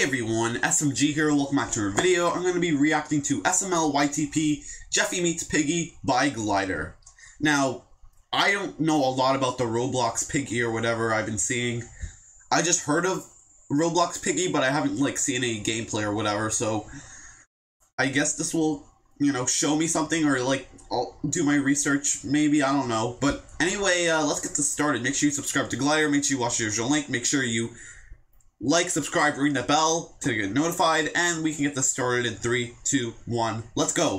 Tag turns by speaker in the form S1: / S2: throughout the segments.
S1: Hey everyone, SMG here, welcome back to our video. I'm going to be reacting to SML YTP Jeffy Meets Piggy by Glider. Now, I don't know a lot about the Roblox Piggy or whatever I've been seeing. I just heard of Roblox Piggy, but I haven't like seen any gameplay or whatever, so I guess this will, you know, show me something or like I'll do my research, maybe, I don't know. But anyway, uh, let's get this started. Make sure you subscribe to Glider, make sure you watch the original link, make sure you like, subscribe, ring the bell to get notified, and we can get this started in three, two, one. Let's go.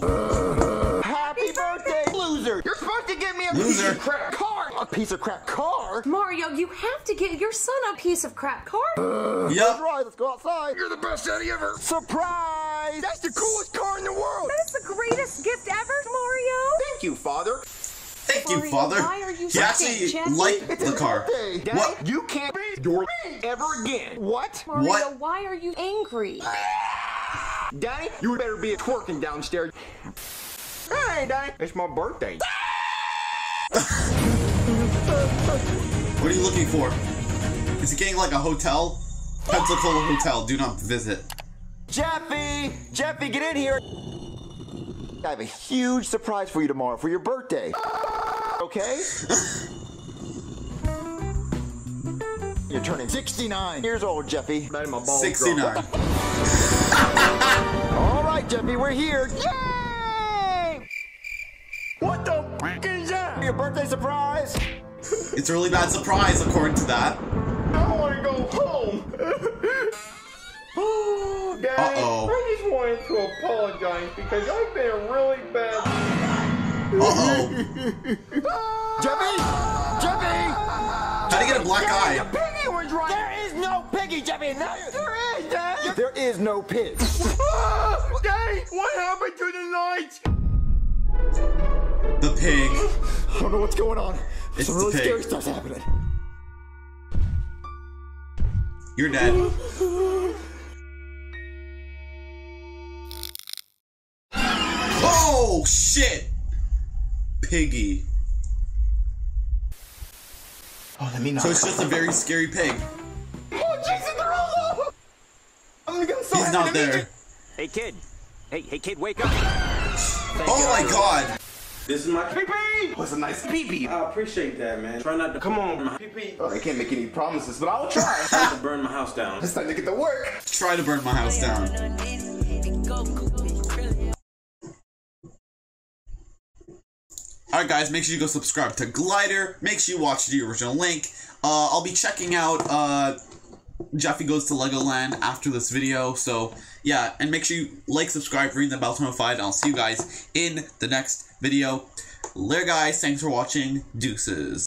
S2: Happy birthday, loser! You're supposed to give me a
S1: Loser.
S2: piece of crap car! A piece of crap car?
S3: Mario, you have to get your son a piece of crap car.
S1: Yep.
S2: Right, let's go outside. You're the best daddy ever! Surprise! That's the coolest car in the world!
S3: That's the greatest gift ever, Mario.
S2: Thank you, father.
S1: Thank you, Father.
S3: why are you
S1: he
S3: so
S1: actually
S3: Jeffy?
S1: liked the car.
S2: birthday. Daddy,
S1: What?
S2: you can't be your ever again. What?
S3: Mario,
S1: What?
S3: why are you angry?
S2: Daddy, you better be twerking downstairs. Hey, Daddy, it's my birthday.
S1: What are you looking for? Is it getting like a hotel? Pensacola Hotel. Do not visit.
S2: Jeffy! Jeffy, get in here! I have a huge surprise for you tomorrow for your birthday. Okay? You're turning 69 years old, Jeffy. That my balls
S1: 69.
S2: All right, Jeffy, we're here. Yay! What the f is that? Your birthday surprise?
S1: It's a really bad surprise, according to that.
S4: I want to go home. oh, Daddy,
S1: Uh-oh.
S4: I just wanted to apologize because I've been a really bad.
S1: Uh-oh.
S2: Jeffy! Jeffy!
S1: How'd he get a black
S2: The
S1: eye?
S2: piggy was right. There is no piggy, Jeffy. No, there is, Dad. There is no pig.
S4: Daddy, what happened to the night?
S1: The pig.
S2: I don't know what's going on.
S1: It's
S2: Some
S1: the
S2: really
S1: pig.
S2: scary stuff's happening.
S1: You're dead. Oh, shit! Piggy.
S2: Oh, let me know.
S1: So it's just a very scary pig.
S2: Oh, Jason Derulo! I'm gonna so
S1: He's
S2: happy
S1: not
S2: to meet
S1: there.
S5: Hey kid. Hey, hey kid, wake up.
S1: Oh my god!
S4: This is my pee-pee.
S2: Oh, a nice pee-pee.
S4: I appreciate that, man. Try not to come on, my pee-pee.
S2: Oh, I can't make any promises, but I'll try.
S4: Not to burn my house down.
S2: it's time to get to work.
S1: Try to burn my house down. Alright guys, make sure you go subscribe to Glider. Make sure you watch the original link. Uh, I'll be checking out uh, Jeffy Goes to Legoland after this video. So yeah, and make sure you like, subscribe, ring the bell to notified, and I'll see you guys in the next video. Later guys, thanks for watching. Deuces.